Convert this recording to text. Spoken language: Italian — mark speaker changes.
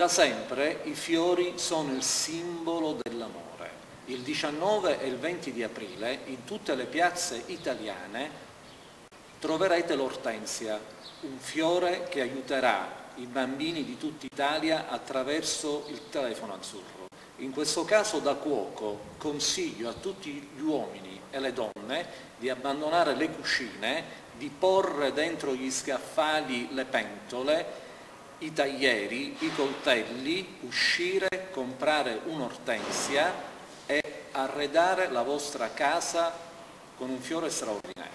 Speaker 1: Da sempre i fiori sono il simbolo dell'amore. Il 19 e il 20 di aprile in tutte le piazze italiane troverete l'ortensia, un fiore che aiuterà i bambini di tutta Italia attraverso il telefono azzurro. In questo caso da cuoco consiglio a tutti gli uomini e le donne di abbandonare le cucine, di porre dentro gli scaffali le pentole, i taglieri, i coltelli, uscire, comprare un'ortensia e arredare la vostra casa con un fiore straordinario.